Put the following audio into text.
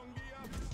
Longia.